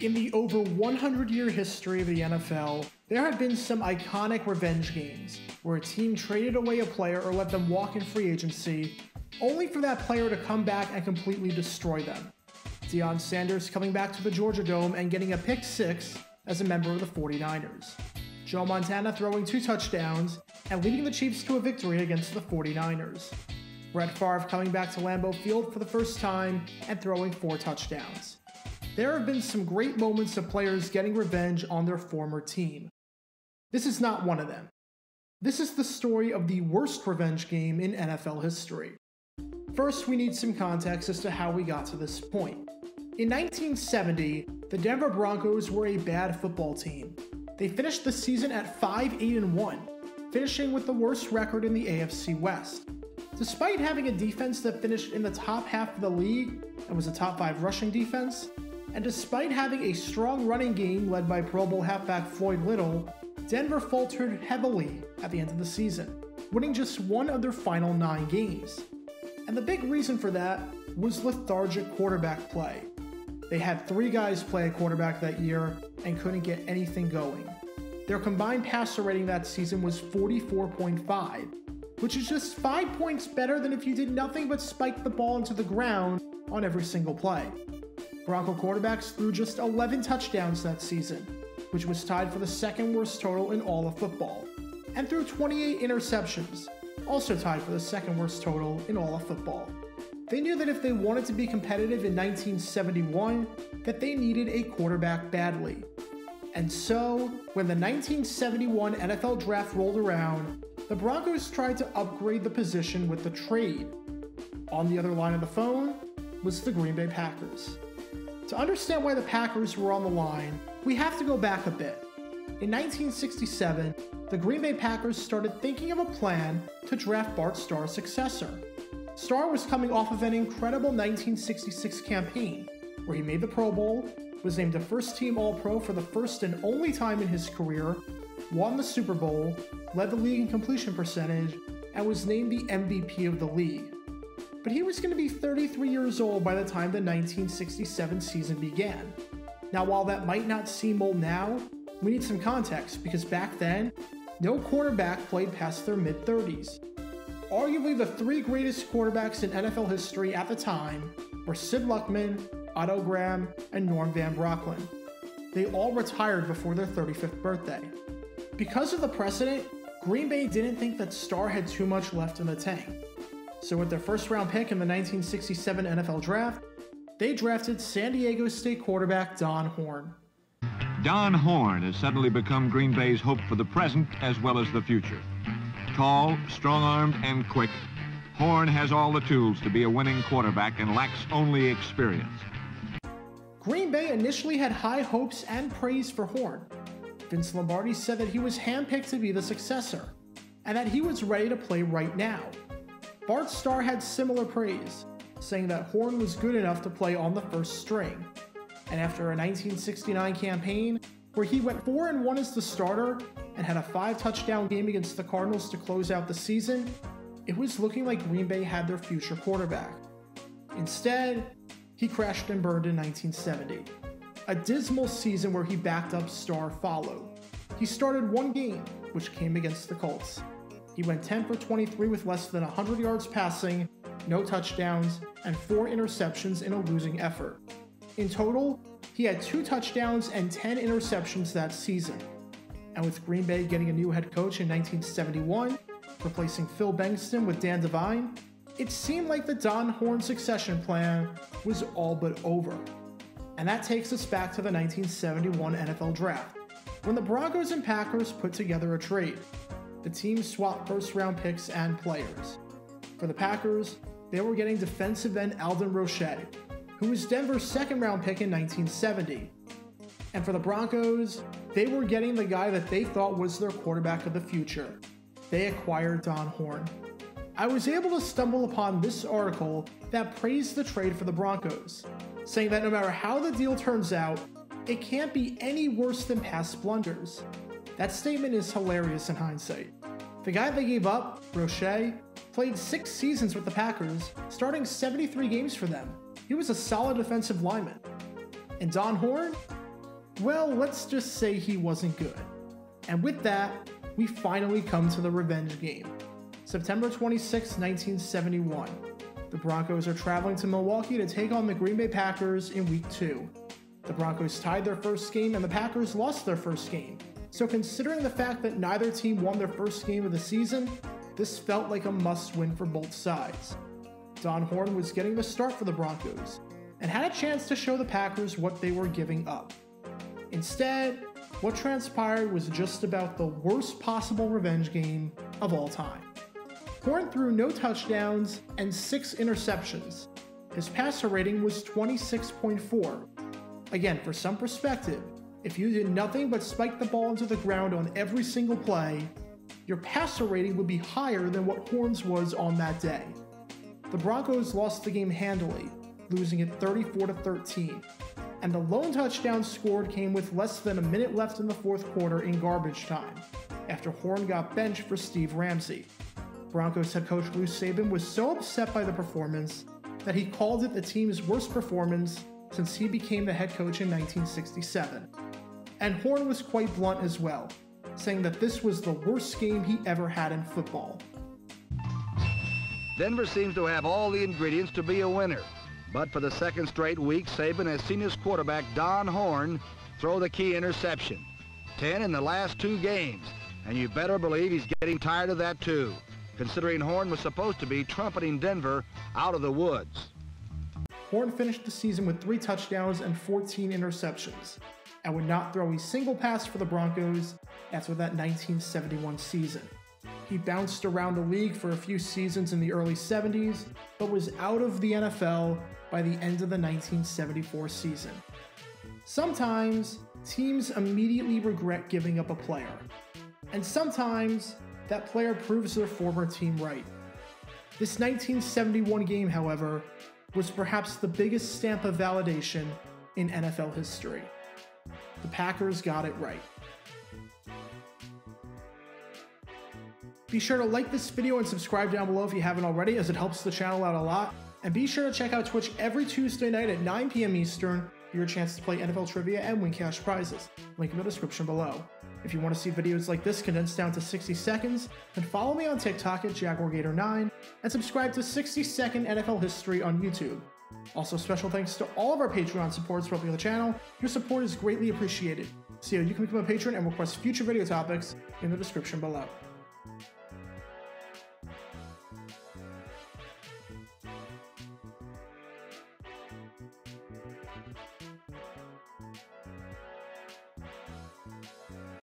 In the over 100 year history of the NFL, there have been some iconic revenge games where a team traded away a player or let them walk in free agency, only for that player to come back and completely destroy them. Deion Sanders coming back to the Georgia Dome and getting a pick six as a member of the 49ers. Joe Montana throwing two touchdowns and leading the Chiefs to a victory against the 49ers. Brett Favre coming back to Lambeau Field for the first time and throwing four touchdowns there have been some great moments of players getting revenge on their former team. This is not one of them. This is the story of the worst revenge game in NFL history. First, we need some context as to how we got to this point. In 1970, the Denver Broncos were a bad football team. They finished the season at 5 8 1, finishing with the worst record in the AFC West. Despite having a defense that finished in the top half of the league and was a top 5 rushing defense, and despite having a strong running game led by Pro Bowl halfback Floyd Little, Denver faltered heavily at the end of the season, winning just one of their final nine games. And the big reason for that was lethargic quarterback play. They had three guys play quarterback that year and couldn't get anything going. Their combined passer rating that season was 44.5, which is just 5 points better than if you did nothing but spike the ball into the ground on every single play. Bronco quarterbacks threw just 11 touchdowns that season, which was tied for the second worst total in all of football, and threw 28 interceptions, also tied for the second worst total in all of football. They knew that if they wanted to be competitive in 1971, that they needed a quarterback badly. And so, when the 1971 NFL draft rolled around, the Broncos tried to upgrade the position with the trade. On the other line of the phone was the Green Bay Packers. To understand why the Packers were on the line, we have to go back a bit. In 1967, the Green Bay Packers started thinking of a plan to draft Bart Starr's successor. Starr was coming off of an incredible 1966 campaign, where he made the Pro Bowl, was named a first team All Pro for the first and only time in his career, won the Super Bowl, led the league in completion percentage, and was named the MVP of the league but he was going to be 33 years old by the time the 1967 season began. Now, while that might not seem old now, we need some context because back then, no quarterback played past their mid 30s. Arguably, the three greatest quarterbacks in NFL history at the time were Sid Luckman, Otto Graham, and Norm Van Brocklin. They all retired before their 35th birthday. Because of the precedent, Green Bay didn't think that Starr had too much left in the tank. So, with their first round pick in the 1967 NFL Draft, they drafted San Diego State quarterback Don Horn. Don Horn has suddenly become Green Bay's hope for the present as well as the future. Tall, strong armed, and quick, Horn has all the tools to be a winning quarterback and lacks only experience. Green Bay initially had high hopes and praise for Horn. Vince Lombardi said that he was handpicked to be the successor and that he was ready to play right now. Bart Starr had similar praise, saying that Horn was good enough to play on the first string. And after a 1969 campaign, where he went 4 and 1 as the starter and had a 5 touchdown game against the Cardinals to close out the season, it was looking like Green Bay had their future quarterback. Instead, he crashed and burned in 1970. A dismal season where he backed up Starr followed. He started one game, which came against the Colts. He went 10 for 23 with less than 100 yards passing, no touchdowns, and four interceptions in a losing effort. In total, he had two touchdowns and 10 interceptions that season. And with Green Bay getting a new head coach in 1971, replacing Phil Bengtson with Dan Devine, it seemed like the Don Horn succession plan was all but over. And that takes us back to the 1971 NFL Draft, when the Broncos and Packers put together a trade the team swapped first round picks and players. For the Packers, they were getting defensive end Alden Roche, who was Denver's second round pick in 1970. And for the Broncos, they were getting the guy that they thought was their quarterback of the future. They acquired Don Horn. I was able to stumble upon this article that praised the trade for the Broncos, saying that no matter how the deal turns out, it can't be any worse than past blunders. That statement is hilarious in hindsight. The guy they gave up, Roche, played six seasons with the Packers, starting 73 games for them. He was a solid defensive lineman. And Don Horn, Well, let's just say he wasn't good. And with that, we finally come to the revenge game. September 26, 1971. The Broncos are traveling to Milwaukee to take on the Green Bay Packers in Week 2. The Broncos tied their first game and the Packers lost their first game. So, considering the fact that neither team won their first game of the season, this felt like a must win for both sides. Don Horn was getting the start for the Broncos and had a chance to show the Packers what they were giving up. Instead, what transpired was just about the worst possible revenge game of all time. Horn threw no touchdowns and six interceptions. His passer rating was 26.4. Again, for some perspective, if you did nothing but spike the ball into the ground on every single play, your passer rating would be higher than what Horn's was on that day. The Broncos lost the game handily, losing it 34 13 and the lone touchdown scored came with less than a minute left in the fourth quarter in garbage time, after Horn got benched for Steve Ramsey. Broncos head coach Lou Saban was so upset by the performance that he called it the team's worst performance since he became the head coach in 1967. And Horn was quite blunt as well, saying that this was the worst game he ever had in football. Denver seems to have all the ingredients to be a winner. But for the second straight week, Saban has seen his quarterback, Don Horn, throw the key interception. 10 in the last two games. And you better believe he's getting tired of that too, considering Horn was supposed to be trumpeting Denver out of the woods. Horn finished the season with three touchdowns and 14 interceptions, and would not throw a single pass for the Broncos after that 1971 season. He bounced around the league for a few seasons in the early 70s, but was out of the NFL by the end of the 1974 season. Sometimes, teams immediately regret giving up a player, and sometimes, that player proves their former team right. This 1971 game, however, was perhaps the biggest stamp of validation in NFL history. The Packers got it right. Be sure to like this video and subscribe down below if you haven't already, as it helps the channel out a lot. And be sure to check out Twitch every Tuesday night at 9 p.m. Eastern for your chance to play NFL trivia and win cash prizes. Link in the description below. If you want to see videos like this condensed down to 60 seconds, then follow me on TikTok at JaguarGator9 and subscribe to 60 Second NFL History on YouTube. Also, special thanks to all of our Patreon supporters for helping the channel. Your support is greatly appreciated. So you can become a patron and request future video topics in the description below.